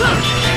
Huh!